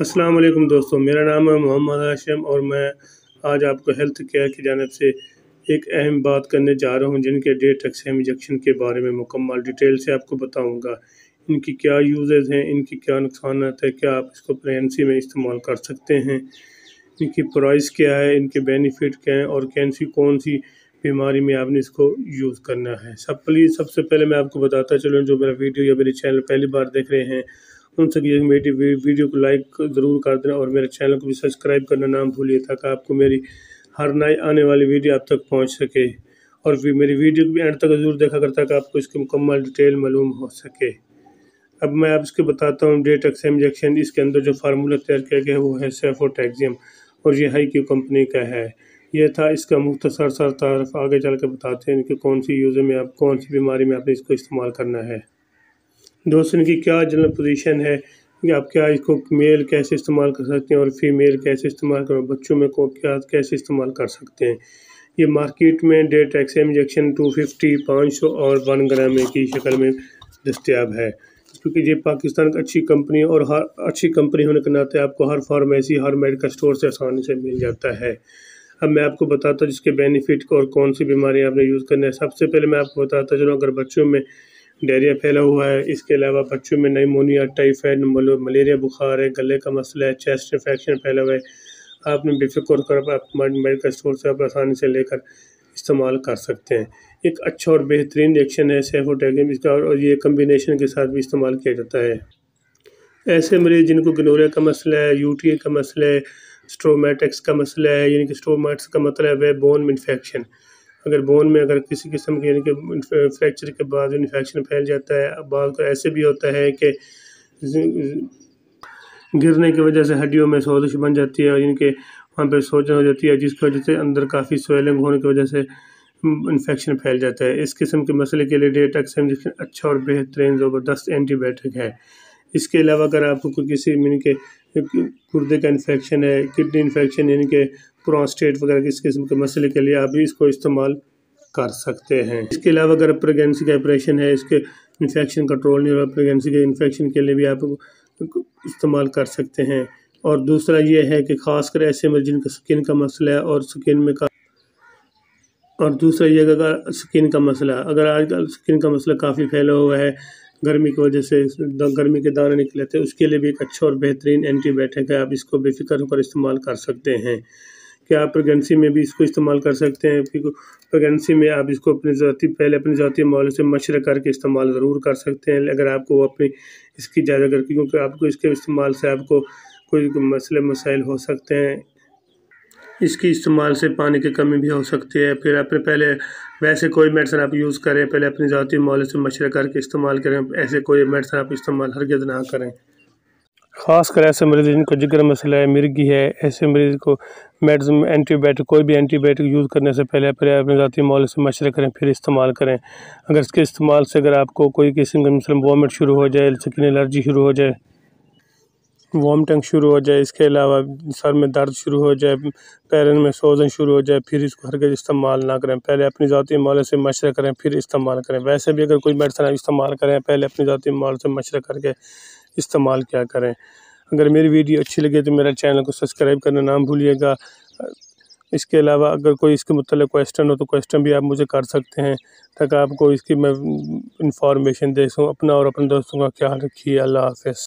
السلام علیکم دوستوں میرا نام ہے محمد ہاشم اور میں آج آپ کو ہیلتھ کیئر کی جانب سے ایک اہم بات کرنے جا رہا ہوں، جن کے ڈیٹ ایکسیم انجیکشن کے بارے میں مکمل ڈیٹیل سے آپ کو بتاؤں گا۔ ان کی کیا یوزز ہیں، ان کی کیا نقصانات ہیں، کیا آپ اس کو پریگنسی میں استعمال کر سکتے ہیں، ان کی پرائز کیا ہے، ان کے بینیفٹ کیا ہیں اور کینسی کون سی بیماری میں آپ نے اس کو یوز کرنا ہے۔ سب پلیز سب سے پہلے میں آپ کو بتاتا چلوں، جو میرا ویڈیو یا میری چینل پہلی بار دیکھ رہے ہیں ان سے میری ویڈیو کو لائک ضرور کر دینا اور میرے چینل کو بھی سبسکرائب کرنا نہ بھولیے تاکہ آپ کو میری ہر نئی آنے والی ویڈیو آپ تک پہنچ سکے اور میری ویڈیو کو بھی اینڈ تک ضرور دیکھا کرتا کہ آپ کو اس کی مکمل ڈیٹیل معلوم ہو سکے۔ اب میں آپ اس کے بتاتا ہوں ڈیٹ ایکس انجیکشن اس کے اندر جو فارمولہ تیار کیا گیا ہے وہ ہے سیفوٹیکزیم اور یہ ہائی کیو کمپنی کا ہے۔ یہ تھا اس کا مختصر سر تعارف، آگے چل کے بتاتے ہیں کہ کون سی یوزر میں آپ کون سی بیماری میں آپ نے اس کو استعمال کرنا ہے۔ دوستوں کی کیا جنرل پوزیشن ہے؟ کہ آپ کیا اس کو میل کیسے استعمال کر سکتے ہیں اور فیمیل کیسے استعمال کر بچوں میں کو کیا کیسے استعمال کر سکتے ہیں؟ یہ مارکیٹ میں ڈیٹ ایکس انجیکشن ٹو ففٹی پانچ سو اور ون گرام کی شکل میں دستیاب ہے۔ کیونکہ یہ پاکستان کی اچھی کمپنی اور ہر اچھی کمپنی ہونے کے ناطے آپ کو ہر فارمیسی ہر میڈیکل اسٹور سے آسانی سے مل جاتا ہے۔ اب میں آپ کو بتاتا ہوں جس کے بینیفٹ اور کون سی بیماری آپ نے یوز کرنا ہے۔ سب سے پہلے میں آپ کو بتاتا چلوں اگر بچوں میں ڈائریا پھیلا ہوا ہے۔ اس کے علاوہ بچوں میں نیمونیا ٹائیفائڈ ملیریا، بخار ہے، گلے کا مسئلہ ہے، چیسٹ انفیکشن پھیلا ہوا ہے۔ آپ نے بے فکر کر میڈیکل اسٹور سے آپ آسانی سے لے کر استعمال کر سکتے ہیں۔ ایک اچھا اور بہترین ریئیکشن ہے سیفوٹیگم۔ اس کا اور یہ کمبینیشن کے ساتھ بھی استعمال کیا جاتا ہے۔ ایسے مریض جن کو گنوریا کا مسئلہ ہے یو ٹی اے کا مسئلہ ہے اسٹرومیٹکس کا مسئلہ ہے یعنی کہ اسٹرومیٹس کا مطلب ہے بون انفیکشن۔ اگر بون میں اگر کسی قسم کے یعنی کہ فریکچر کے بعد انفیکشن پھیل جاتا ہے، بعض کو ایسے بھی ہوتا ہے کہ گرنے کی وجہ سے ہڈیوں میں سوزش بن جاتی ہے اور یعنی کہ وہاں پہ سوجن ہو جاتی ہے، جس کی وجہ سے اندر کافی سویلنگ ہونے کی وجہ سے انفیکشن پھیل جاتا ہے۔ اس قسم کے مسئلے کے لیے ڈیٹ انجیکشن اچھا اور بہترین زبردست اینٹی بائیوٹک ہے۔ اس کے علاوہ اگر آپ کو کوئی کسی یعنی کہ گردے کا انفیکشن ہے کڈنی انفیکشن یعنی کہ پراسٹیٹ وغیرہ اس قسم کے مسئلے کے لیے آپ بھی اس کو استعمال کر سکتے ہیں۔ اس کے علاوہ اگر پریگنسی کا آپریشن ہے، اس کے انفیکشن کنٹرول نہیں ہو رہا پریگنسی کے انفیکشن کے لیے بھی آپ استعمال کر سکتے ہیں۔ اور دوسرا یہ ہے کہ خاص کر ایسے میں جن کا سکن کا مسئلہ ہے اور سکن میں کا اور دوسرا یہ اگر سکن کا مسئلہ اگر آج کل سکن کا مسئلہ کافی پھیلا ہوا ہے گرمی کی وجہ سے گرمی کے دانے نکلے تھے۔ اس کے لیے بھی ایک اچھا اور بہترین اینٹی بائیوٹک ہے۔ آپ اس کو بے فکر ہو کر استعمال کر سکتے ہیں۔ کہ آپ پریگنسی میں بھی اس کو استعمال کر سکتے ہیں؟ پریگنسی میں آپ اس کو اپنے ذاتی، پہلے اپنے ذاتی معاملے سے مشورہ کر کے استعمال ضرور کر سکتے ہیں۔ اگر آپ کو اپنی اس کی اجازت اگر کیونکہ آپ کو اس کے استعمال سے آپ کو کوئی مسئلے، مسائل ہو سکتے ہیں۔ اس کی استعمال سے پانی کی کمی بھی ہو سکتی ہے۔ پھر اپنے پہلے ویسے کوئی میڈیسن آپ یوز کریں، پہلے اپنی ذاتی معاملے سے مشورہ کر کے استعمال کریں، ایسے کوئی میڈیسن آپ استعمال ہرگز نہ کریں۔ خاص کر ایسے مریض جن کو جگر مسئلہ ہے مرگی ہے، ایسے مریض کو میڈزم اینٹی بائیوٹک کوئی بھی اینٹی بائیوٹک یوز کرنے سے پہلے پہلے اپنے ذاتی معاملے سے مشورہ کریں، پھر استعمال کریں۔ اگر اس کے استعمال سے اگر آپ کو کوئی قسم کا مثلاً وومٹ شروع ہو جائے سکن الرجی شروع ہو جائے وومٹنگ شروع ہو جائے، اس کے علاوہ سر میں درد شروع ہو جائے، پیرن میں سوزن شروع ہو جائے، پھر اس کو ہرگز استعمال نہ کریں۔ پہلے اپنی ذاتی معاملے سے مشورہ کریں، پھر استعمال کریں۔ ویسے بھی اگر کوئی میڈیسن استعمال کریں۔ پہلے اپنی ذاتی معاملے سے مشورہ کر کے استعمال کیا کریں۔ اگر میری ویڈیو اچھی لگے تو میرا چینل کو سبسکرائب کرنا نہ بھولیے گا۔ اس کے علاوہ اگر کوئی اس کے متعلق کویسٹن ہو تو کویسٹن بھی آپ مجھے کر سکتے ہیں، تاکہ آپ کو اس کی میں انفارمیشن دے سکوں، اپنا اور اپنے دوستوں کا خیال رکھیے۔ اللہ حافظ۔